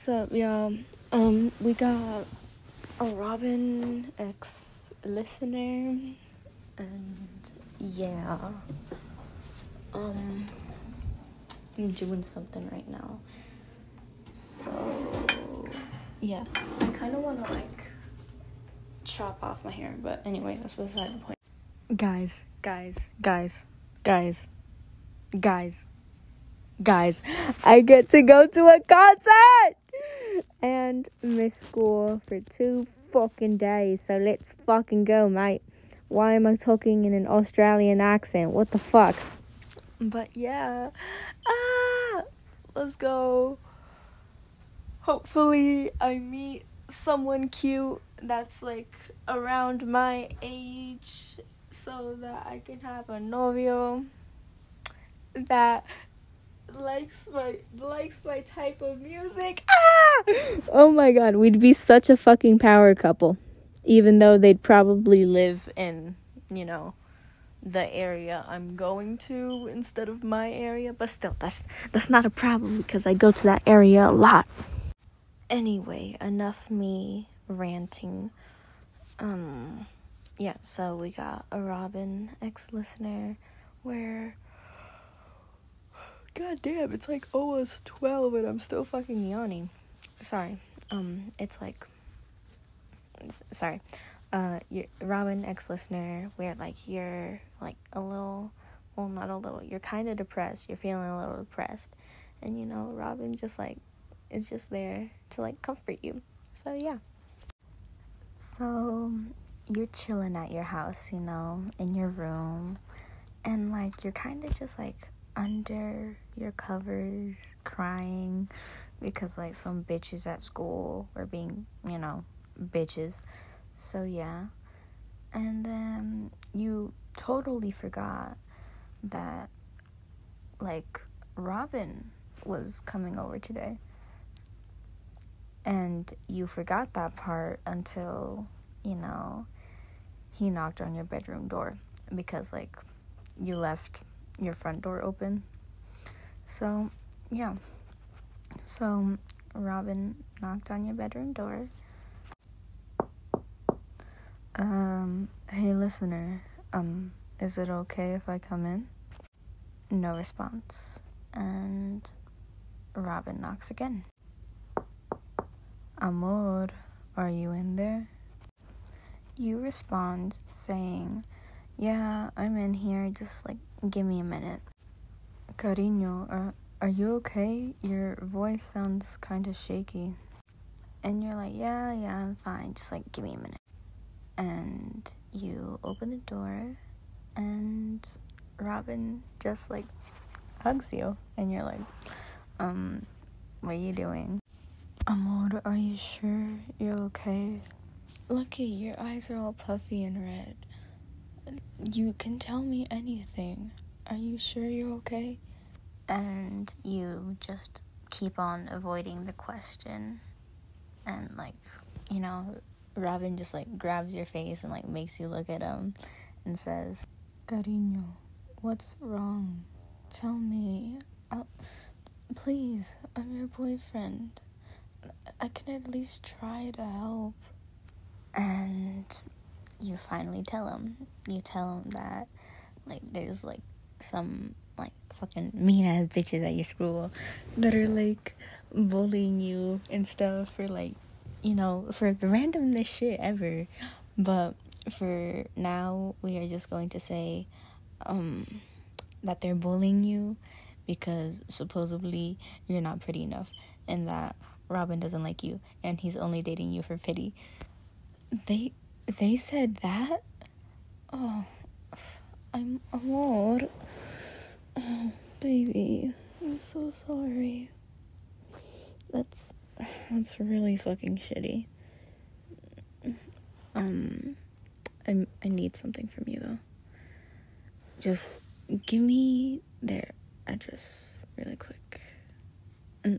What's up, y'all? Um, we got a Robin ex listener, and yeah, um, I'm doing something right now. So, yeah, I kind of want to like chop off my hair, but anyway, that's beside the point. Guys, guys, guys, guys, guys, guys, I get to go to a concert! And miss school for two fucking days. So let's fucking go, mate. Why am I talking in an Australian accent? What the fuck? But yeah, ah, let's go. Hopefully, I meet someone cute that's like around my age so that I can have a novio that likes my likes my type of music. Ah! Oh my god, we'd be such a fucking power couple. Even though they'd probably live in, you know, the area I'm going to instead of my area, but still that's that's not a problem because I go to that area a lot. Anyway, enough me ranting. Um yeah, so we got a Robin ex listener where God damn, it's like almost 12 and I'm still fucking yawning. Sorry. Um, it's like, sorry. Uh, you Robin, ex listener, where like you're like a little, well, not a little, you're kind of depressed. You're feeling a little depressed. And you know, Robin just like is just there to like comfort you. So, yeah. So, you're chilling at your house, you know, in your room. And like, you're kind of just like under your covers crying because like some bitches at school were being, you know, bitches. So yeah. And then you totally forgot that like Robin was coming over today. And you forgot that part until, you know, he knocked on your bedroom door because like you left your front door open. So, yeah. So, Robin knocked on your bedroom door. Um, hey listener, um, is it okay if I come in? No response. And Robin knocks again. Amor, are you in there? You respond saying, Yeah, I'm in here, just like Give me a minute. Cariño, are, are you okay? Your voice sounds kind of shaky. And you're like, yeah, yeah, I'm fine. Just like, give me a minute. And you open the door, and Robin just like hugs you. And you're like, um, what are you doing? Amor, are you sure you're okay? Lucky, your eyes are all puffy and red. You can tell me anything. Are you sure you're okay? And you just keep on avoiding the question. And, like, you know, Robin just, like, grabs your face and, like, makes you look at him and says, Cariño, what's wrong? Tell me. I'll, please, I'm your boyfriend. I can at least try to help. And you finally tell him. You tell him that like there's like some like fucking mean ass bitches at your school that are like bullying you and stuff for like you know for the randomest shit ever. But for now, we are just going to say um that they're bullying you because supposedly you're not pretty enough and that Robin doesn't like you and he's only dating you for pity. They they said that? Oh, I'm amor. Oh, baby, I'm so sorry. That's that's really fucking shitty. Um, I I need something from you though. Just give me their address really quick.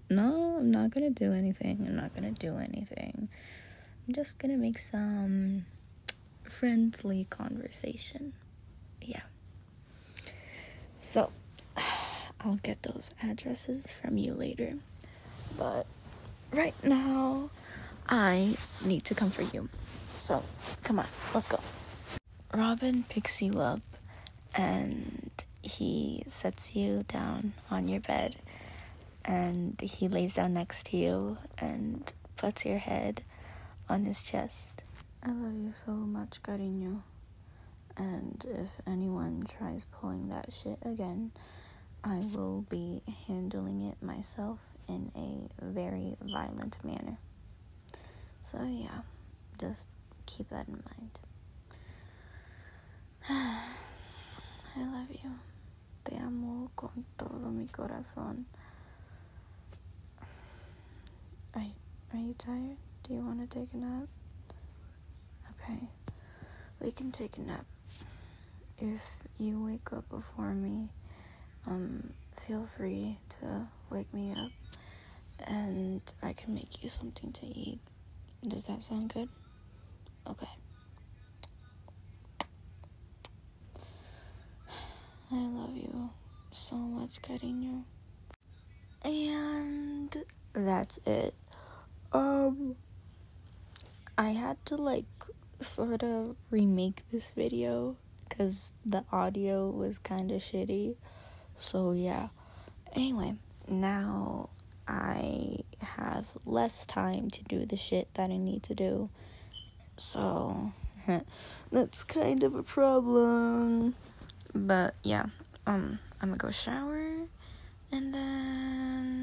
No, I'm not gonna do anything. I'm not gonna do anything. I'm just gonna make some friendly conversation. Yeah. So, I'll get those addresses from you later. But right now, I need to comfort you. So, come on, let's go. Robin picks you up and he sets you down on your bed and he lays down next to you and puts your head on his chest. I love you so much, cariño. And if anyone tries pulling that shit again, I will be handling it myself in a very violent manner. So, yeah, just keep that in mind. I love you. Te amo con todo mi corazón. Are, are you tired? Do you want to take a nap? Okay, we can take a nap. If you wake up before me, um, feel free to wake me up and I can make you something to eat. Does that sound good? Okay. I love you so much, cariño. And that's it. Um, I had to like sort of remake this video because the audio was kind of shitty. So, yeah. Anyway, now I have less time to do the shit that I need to do. So, that's kind of a problem. But yeah, um I'm gonna go shower and then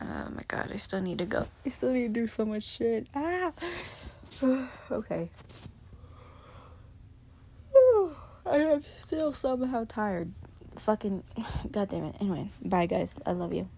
oh my god, I still need to go. I still need to do so much shit. Ah. okay. I am still somehow tired. Fucking goddamn it. Anyway, bye guys. I love you.